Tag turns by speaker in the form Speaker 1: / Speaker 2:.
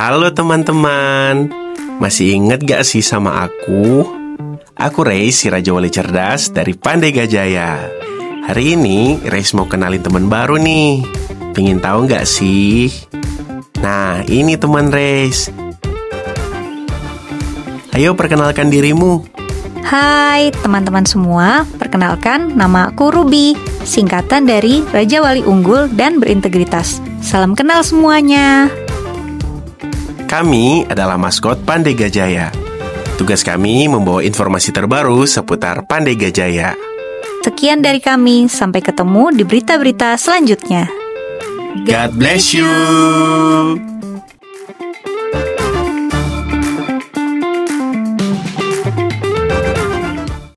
Speaker 1: Halo teman-teman, masih inget gak sih sama aku? Aku Ray, si Raja Wali Cerdas dari Pandai Gajaya. Hari ini, Ray mau kenalin teman baru nih. Pingin tahu gak sih? Nah, ini teman Ray. Ayo perkenalkan dirimu.
Speaker 2: Hai teman-teman semua, perkenalkan nama aku Ruby, singkatan dari Raja Wali Unggul dan Berintegritas. Salam kenal semuanya.
Speaker 1: Kami adalah maskot Pandai Gajaya. Tugas kami membawa informasi terbaru seputar Pandai Gajaya.
Speaker 2: Sekian dari kami, sampai ketemu di berita-berita selanjutnya.
Speaker 1: God bless you.